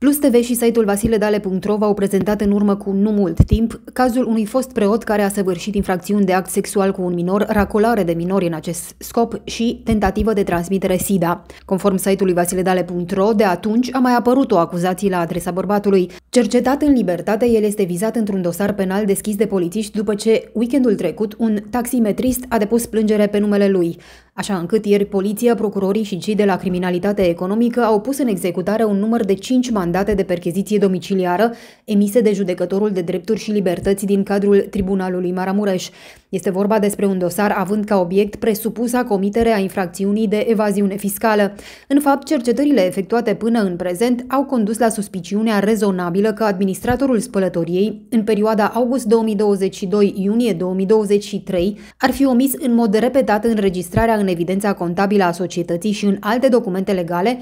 Plus TV și site-ul vasiledale.ro v-au prezentat în urmă cu nu mult timp cazul unui fost preot care a săvârșit infracțiuni de act sexual cu un minor, racolare de minori în acest scop și tentativă de transmitere SIDA. Conform site-ului vasiledale.ro, de atunci a mai apărut o acuzație la adresa bărbatului. Cercetat în libertate, el este vizat într-un dosar penal deschis de polițiști după ce, weekendul trecut, un taximetrist a depus plângere pe numele lui. Așa încât ieri poliția, procurorii și cei de la criminalitate economică au pus în executare un număr de 5 mandate de percheziție domiciliară emise de judecătorul de drepturi și libertăți din cadrul Tribunalului Maramureș. Este vorba despre un dosar având ca obiect presupusa comitere a infracțiunii de evaziune fiscală. În fapt, cercetările efectuate până în prezent au condus la suspiciunea rezonabilă că administratorul spălătoriei, în perioada august 2022-iunie 2023, ar fi omis în mod repetat înregistrarea în evidența contabilă a societății și în alte documente legale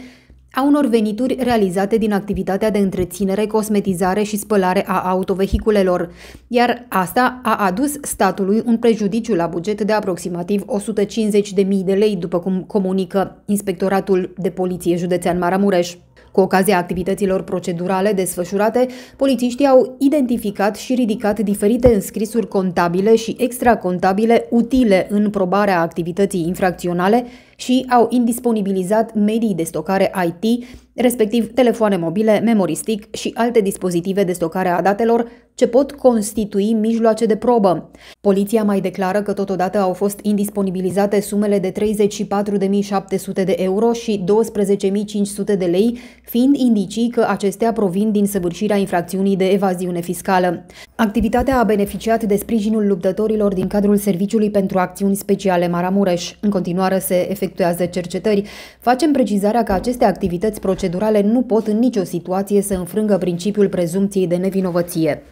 a unor venituri realizate din activitatea de întreținere, cosmetizare și spălare a autovehiculelor, iar asta a adus statului un prejudiciu la buget de aproximativ 150.000 de lei, după cum comunică Inspectoratul de Poliție Județean Maramureș. Cu ocazia activităților procedurale desfășurate, polițiștii au identificat și ridicat diferite înscrisuri contabile și extracontabile utile în probarea activității infracționale și au indisponibilizat medii de stocare IT, respectiv telefoane mobile, memory stick și alte dispozitive de stocare a datelor ce pot constitui mijloace de probă. Poliția mai declară că totodată au fost indisponibilizate sumele de 34.700 de euro și 12.500 de lei, fiind indicii că acestea provin din săvârșirea infracțiunii de evaziune fiscală. Activitatea a beneficiat de sprijinul luptătorilor din cadrul Serviciului pentru Acțiuni Speciale Maramureș. În continuare se efectuează cercetări. Facem precizarea că aceste activități procedurale nu pot în nicio situație să înfrângă principiul prezumției de nevinovăție.